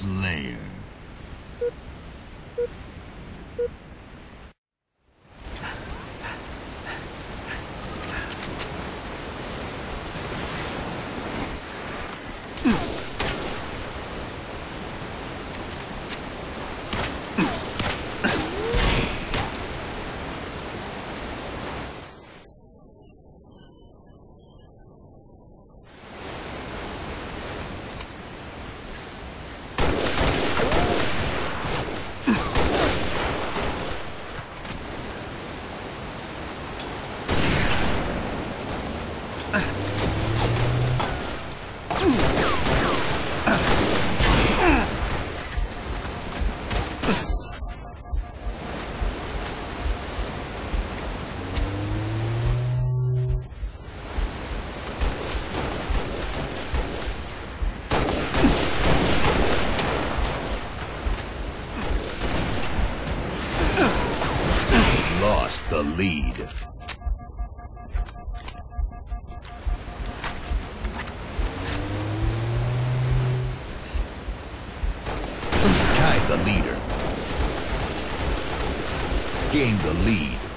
Slayer. Lost the lead. Tied the leader. Gained the lead.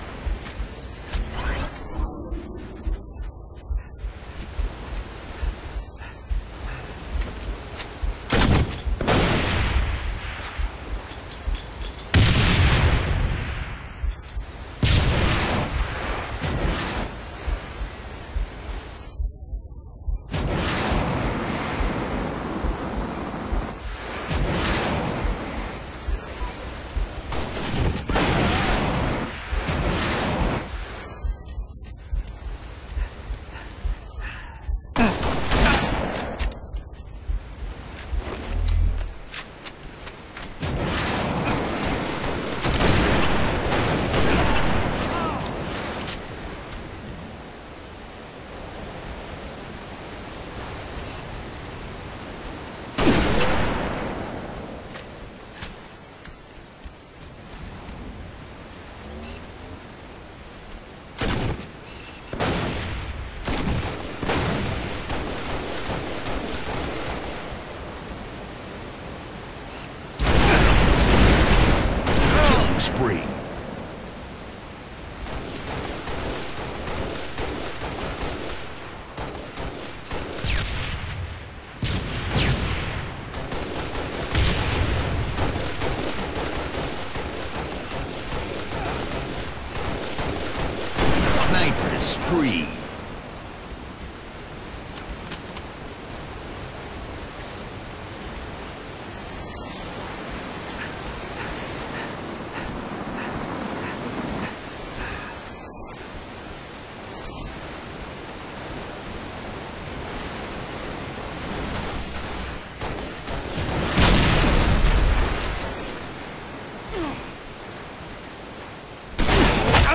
spree.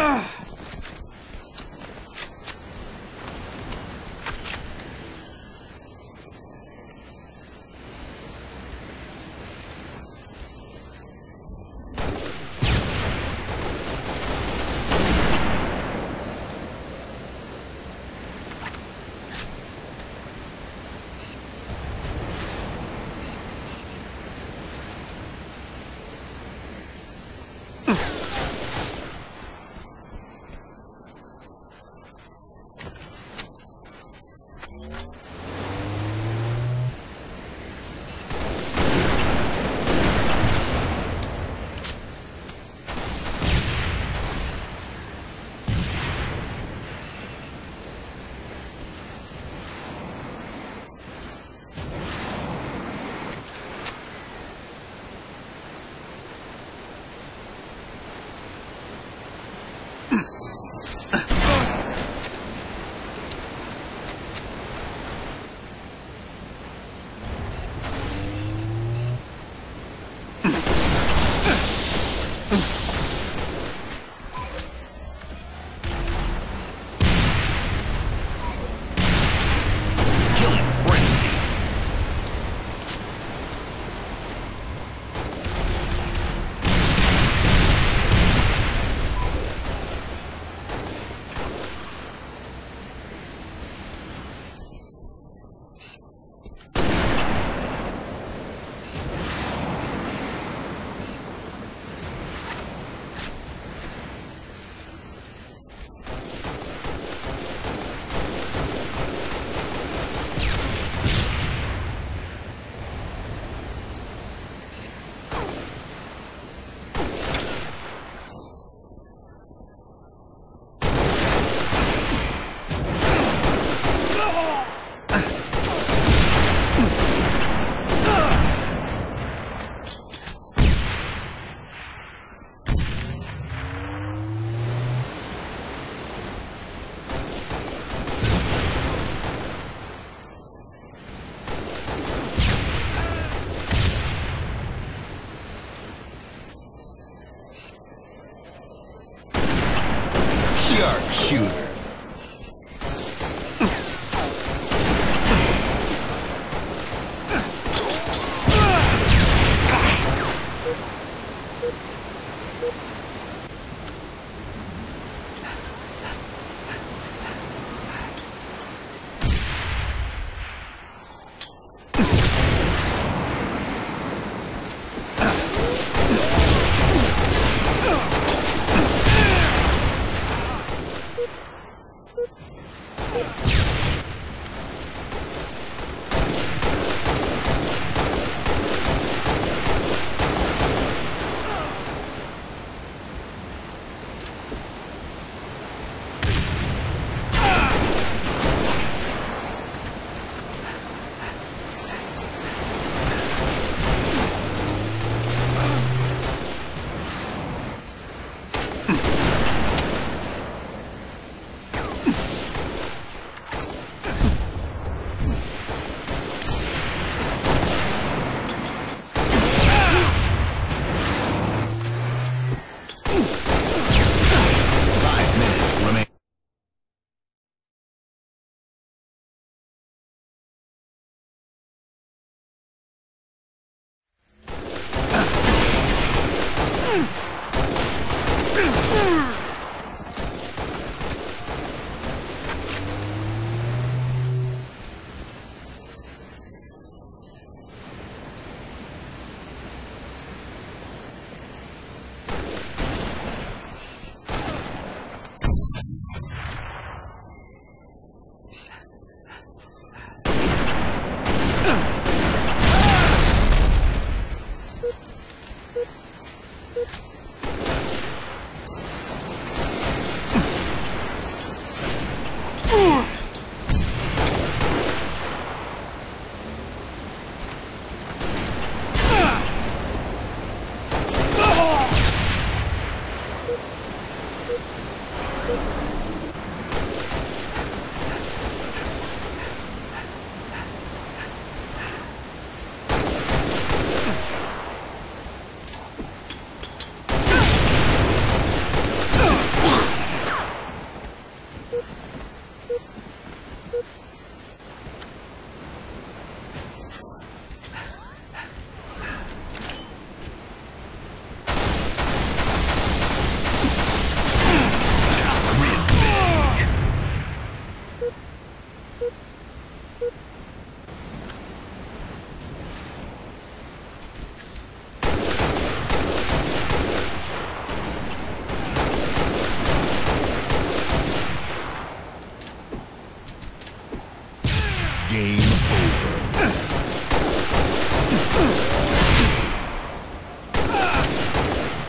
Ugh!